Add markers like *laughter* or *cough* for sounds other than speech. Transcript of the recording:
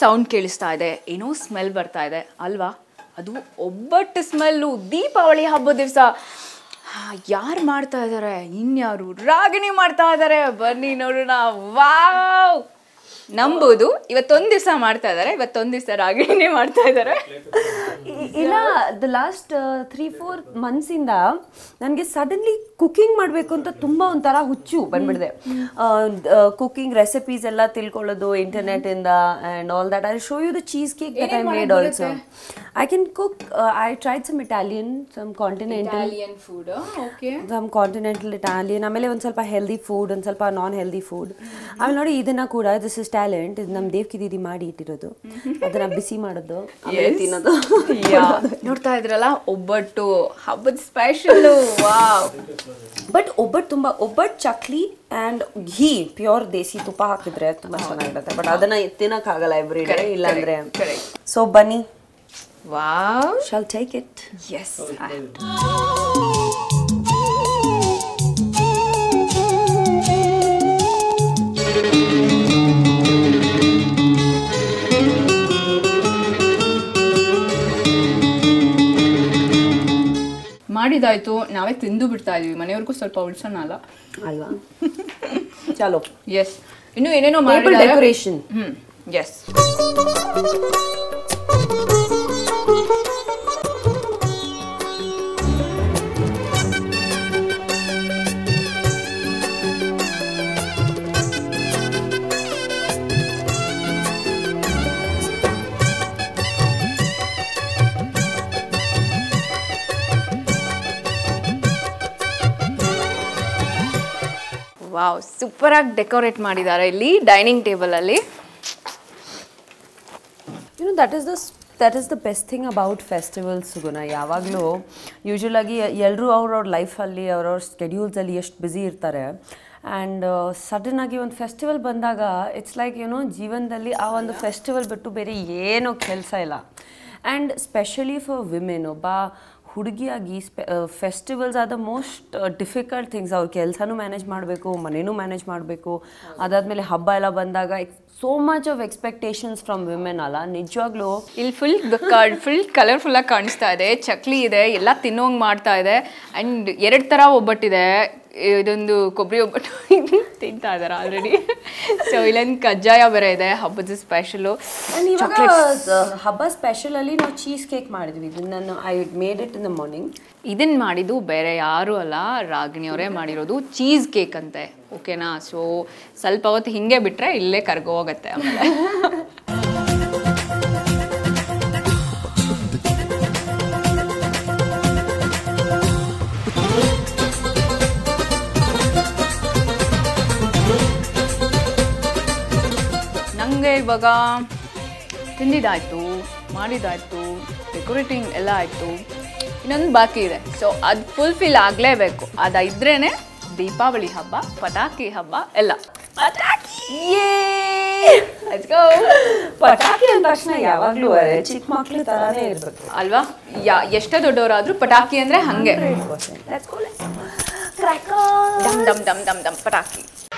Sound ಕೇಳಿಸ್ತಾ ಇದೆ. ಏನೋ ಸ್ಮೆಲ್ ಬರ್ತಾ ಇದೆ. ಅಲ್ವಾ? ಅದು ಒಬ್ಬಟ್ಟು ಸ್ಮೆಲ್ಲು ದೀಪಾವಳಿ ಹಬ್ಬದ ದಿವಸ. ಯಾರು ಮಾಡ್ತಾ ಇದ್ದಾರೆ ಇನ್ಯಾರು? ರಾಗಿಣಿ ಮಾಡ್ತಾ ಇದ್ದಾರೆ ಬನ್ನಿ ನೋಡೋಣ. ವಾವ್! ನಂಬೋದು. ಇವತ್ತೊಂದು ದಿವಸ ಮಾಡ್ತಾ ಇದಾರೆ. ಇವತ್ತೊಂದು ದಿವಸ ರಾಗಿಣಿನೇ ಮಾಡ್ತಾ ಇದ್ದಾರೆ ಇಲ್ಲ ದ ಲಾಸ್ಟ್ ತ್ರೀ ಫೋರ್ ಮಂತ್ಸಿಂದ ನನಗೆ ಸಡನ್ಲಿ ಕುಕಿಂಗ್ ಮಾಡಬೇಕು ಅಂತ ತುಂಬ ಒಂಥರ ಹುಚ್ಚು ಬಂದ್ಬಿಡಿದೆ. ಕುಕಿಂಗ್ ರೆಸಿಪೀಸ್ ಎಲ್ಲ ತಿಳ್ಕೊಳ್ಳೋದು ಇಂಟರ್ನೆಟಿಂದ and all that I show you the cheese cake that I made also I can cook I tried some Italian some continental food okay some continental Italian ಆಮೇಲೆ ಒಂದು ಸ್ವಲ್ಪ ಹೆಲ್ದಿ ಫುಡ್ ಒಂದು ಸ್ವಲ್ಪ ನಾನ್ healthy food ಆಮೇಲೆ ನೋಡಿ ಇದನ್ನ ಕೂಡ this is talent ಇದು ನಮ್ಮ ದೇವ್ಕಿ ದೀದಿ ಮಾಡಿ ಇಟ್ಟಿರೋದು. ಅದನ್ನ ಬಿಸಿ ಮಾಡೋದು. ಆಮೇಲೆ ತಿನ್ನೋದು. *laughs* ನೋಡ್ತಾ ಇದ್ರಲ್ಲ ಒಬ್ಬಟ್ಟು. ಹಬ್ಬದ ಸ್ಪೆಷಲ್ ವಾವ್. ಬಟ್ ಒಬ್ಬಟ್ಟು ತುಂಬ ಒಬ್ಬಟ್ಟು chakli and ghee pure desi ತುಪ್ಪ ಹಾಕಿದ್ರೆ ತುಂಬ ಚೆನ್ನಾಗಿರುತ್ತೆ. ಬಟ್ ಅದನ್ನ ತಿನ್ನೋಕ್ಕಾಗಲ್ಲ ಎವ್ರಿ ಡೇ ಇಲ್ಲಾಂದ್ರೆ. ಸೊ ಬನ್ನಿ. Wow. Shall take it yes ಮಾಡಿದಾಯ್ತು ನಾವೇ ತಿಂದು ಬಿಡ್ತಾ ಇದೀವಿ. ಮನೆಯವ್ರಿಗೂ ಸ್ವಲ್ಪ ಉಳ್ಸೋಣ ಅಲ್ಲ? ಅಲ್ವಾ? ಚಲೋ. ಎಸ್ ಇನ್ನು ಏನೇನೋ ಮಾಡಿ ಡೆಕೋರೇಷನ್ ಹ್ಮ್. ಎಸ್ ವಾವ್ ಸೂಪರ್ ಆಗಿ ಡೆಕೋರೇಟ್ ಮಾಡಿದ್ದಾರೆ ಇಲ್ಲಿ ಡೈನಿಂಗ್ ಟೇಬಲ್ ಅಲ್ಲಿ. You know that is the that is the best thing about festivals ಗುಣ ಯಾವಾಗಲೂ ಯೂಶ್ವಲಾಗಿ ಎಲ್ಲರೂ ಅವ್ರವ್ರ ಲೈಫಲ್ಲಿ ಅವ್ರವ್ರ ಸ್ಕೆಡ್ಯೂಲ್ಸಲ್ಲಿ ಎಷ್ಟು ಬ್ಯುಸಿ ಇರ್ತಾರೆ. ಆ್ಯಂಡ್ ಸಡನ್ನಾಗಿ ಒಂದು ಫೆಸ್ಟಿವಲ್ ಬಂದಾಗ ಇಟ್ಸ್ ಲೈಕ್ ಏನೋ ಜೀವನದಲ್ಲಿ ಆ ಒಂದು ಫೆಸ್ಟಿವಲ್ ಬಿಟ್ಟು ಬೇರೆ ಏನೂ ಕೆಲಸ ಇಲ್ಲ. ಆ್ಯಂಡ್ ಸ್ಪೆಷಲಿ ಫಾರ್ ವಿಮೆನ್ ಒಬ್ಬ ಹುಡುಗಿಯಾಗಿ ಸ್ಪೆ ಫೆಸ್ಟಿವಲ್ಸ್ ಆದ ಮೋಸ್ಟ್ ಡಿಫಿಕಲ್ಟ್ ಥಿಂಗ್ಸ್ ಅವ್ರ ಕೆಲಸನೂ ಮ್ಯಾನೇಜ್ ಮಾಡಬೇಕು, ಮನೇನೂ ಮ್ಯಾನೇಜ್ ಮಾಡಬೇಕು. ಅದಾದಮೇಲೆ ಹಬ್ಬ ಎಲ್ಲ ಬಂದಾಗ so much of expectations from women ಅಲ್ಲ? ನಿಜವಾಗ್ಲೂ? ಇಲ್ಲಿ ಫುಲ್ ಫುಲ್ ಕಲರ್ಫುಲ್ ಆಗಿ ಕಾಣಿಸ್ತಾ ಇದೆ, ಚಕ್ಲಿ ಇದೆ, ಎಲ್ಲ ತಿನ್ನೋಂಗ್ ಮಾಡ್ತಾ ಇದೆ. ಅಂಡ್ ಎರಡು ಥರ ಒಬ್ಬಟ್ಟಿದೆ, ಇದೊಂದು ಕೊಬ್ಬರಿ ಒಬ್ಬಟ್ಟು. ತಿಂತಾ ಇದಾರೆ ಆಲ್ರೆಡಿ ಸೊ ಇಲ್ಲೊಂದು ಕಜ್ಜಾಯ ಬೇರೆ ಇದೆ ಹಬ್ಬದ ಸ್ಪೆಷಲು ಹಬ್ಬ ಸ್ಪೆಷಲ್ ಹಬ್ಬ ಸ್ಪೆಷಲಲ್ಲಿ ನಾವು ಚೀಸ್ ಕೇಕ್ ಮಾಡಿದ್ವಿ. ಇದನ್ನ ನಾನು I made it in the morning ಇದನ್ನ ಮಾಡಿದ್ದು ಬೇರೆ ಯಾರು ಅಲ್ಲ ರಾಗಿಣಿಯವರೇ ಮಾಡಿರೋದು ಚೀಸ್ ಕೇಕ್ ಅಂತೆ. ಓಕೆನಾ ಸೊ ಸ್ವಲ್ಪ ಹೊತ್ತು ಹಿಂಗೆ ಬಿಟ್ರೆ ಇಲ್ಲೇ ಕರ್ಗೋಗತ್ತೆ. ಆಮೇಲೆ ನನಗೆ ಇವಾಗ ತಿಂದಿದ್ದಾಯಿತು ಮಾಡಿದ್ದಾಯಿತು ಡೆಕೋರೇಟಿಂಗ್ ಎಲ್ಲ ಆಯಿತು. ಇನ್ನೊಂದು ಬಾಕಿ ಇದೆ. ಸೊ ಅದು ಫುಲ್ಫಿಲ್ ಆಗಲೇಬೇಕು. ಅದು ಇದ್ರೇ ದೀಪಾವಳಿ ಹಬ್ಬ ಪಟಾಕಿ ಹಬ್ಬ ಎಲ್ಲ. ಪಟಾಕಿ! ಅಂದ ತಕ್ಷಣ ಯಾವಾಗ್ಲೂ ಚಿಕ್ಕ ಮಕ್ಳು ತರಾನೇ ಇರ್ಬೇಕು. ಅಲ್ವಾ? ಯಾ ಎಷ್ಟೇ ದೊಡ್ಡವರಾದ್ರೂ ಪಟಾಕಿ ಅಂದ್ರೆ ಹಂಗೆ. Let's go, let's go. ಡಮ್ ಡಮ್ ಡಮ್ ಡಮ್ ಡಮ್ ಪಟಾಕಿ.